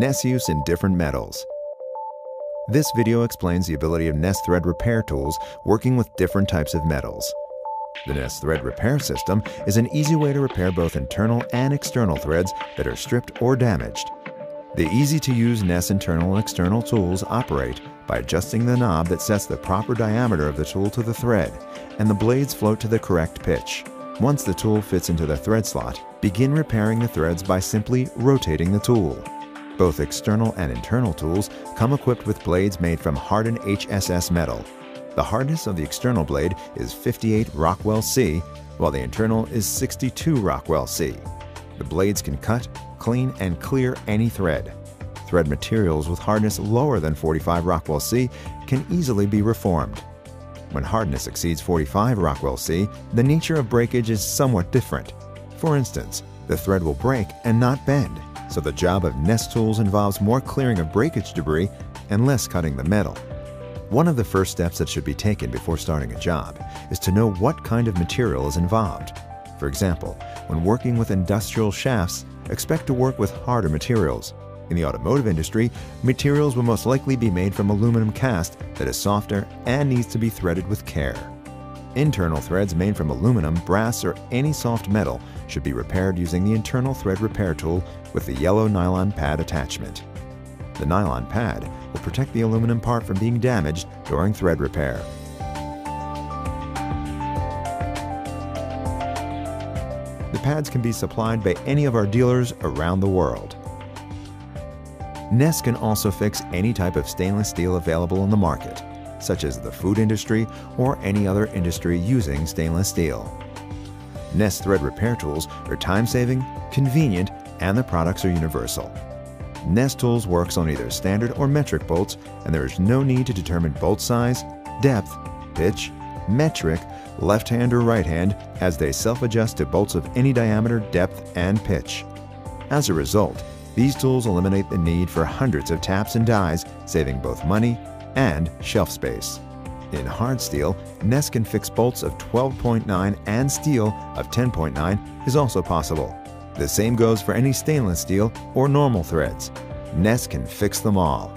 NES use in different metals. This video explains the ability of NES thread repair tools working with different types of metals. The NES thread repair system is an easy way to repair both internal and external threads that are stripped or damaged. The easy-to-use NES internal and external tools operate by adjusting the knob that sets the proper diameter of the tool to the thread, and the blades float to the correct pitch. Once the tool fits into the thread slot, begin repairing the threads by simply rotating the tool. Both external and internal tools come equipped with blades made from hardened HSS metal. The hardness of the external blade is 58 Rockwell C, while the internal is 62 Rockwell C. The blades can cut, clean, and clear any thread. Thread materials with hardness lower than 45 Rockwell C can easily be reformed. When hardness exceeds 45 Rockwell C, the nature of breakage is somewhat different. For instance, the thread will break and not bend, so the job of NES tools involves more clearing of breakage debris and less cutting the metal. One of the first steps that should be taken before starting a job is to know what kind of material is involved. For example, when working with industrial shafts, expect to work with harder materials. In the automotive industry, materials will most likely be made from aluminum cast that is softer and needs to be threaded with care. Internal threads made from aluminum, brass, or any soft metal should be repaired using the internal thread repair tool with the yellow nylon pad attachment. The nylon pad will protect the aluminum part from being damaged during thread repair. The pads can be supplied by any of our dealers around the world. NES can also fix any type of stainless steel available in the market, such as the food industry or any other industry using stainless steel. NES thread repair tools are time-saving, convenient, and the products are universal. NES Tools works on either standard or metric bolts, and there is no need to determine bolt size, depth, pitch, metric, left hand or right hand, as they self-adjust to bolts of any diameter, depth, and pitch. As a result, these tools eliminate the need for hundreds of taps and dies, saving both money and shelf space. In hard steel, NES can fix bolts of 12.9 and steel of 10.9 is also possible. The same goes for any stainless steel or normal threads. NES can fix them all.